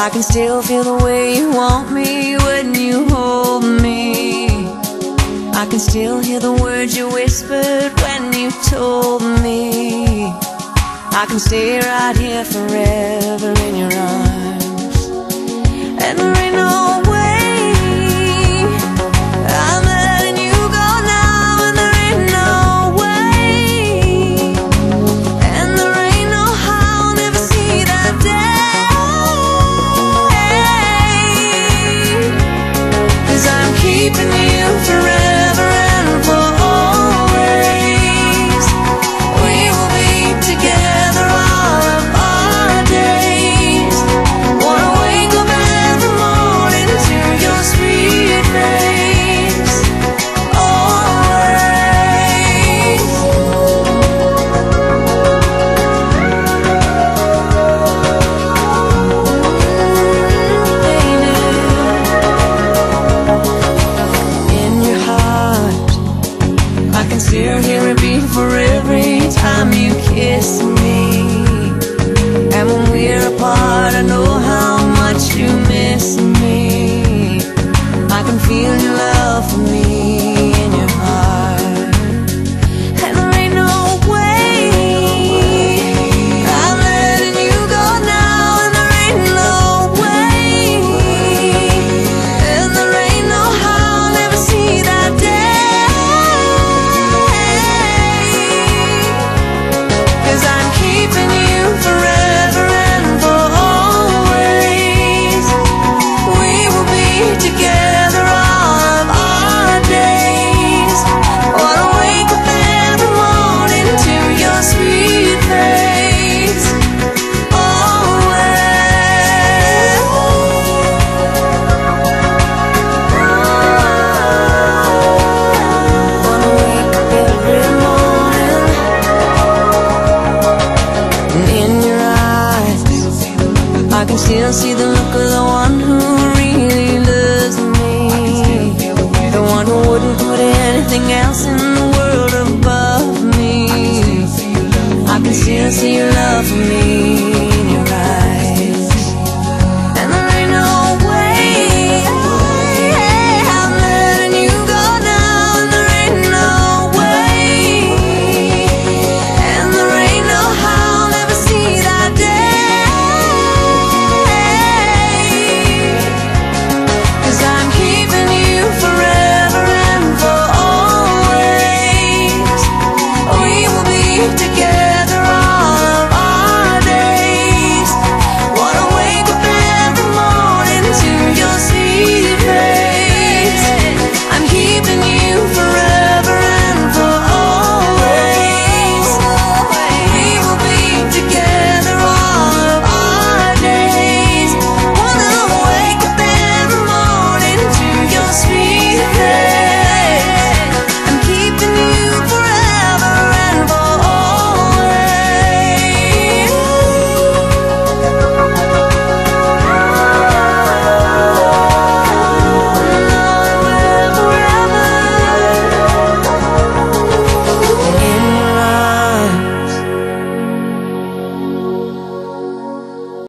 I can still feel the way you want me when you hold me. I can still hear the words you whispered when you told me. I can stay right here forever I can still see the look of the one who really loves me. The, one who wouldn't put anything else in the world above me. I can still see you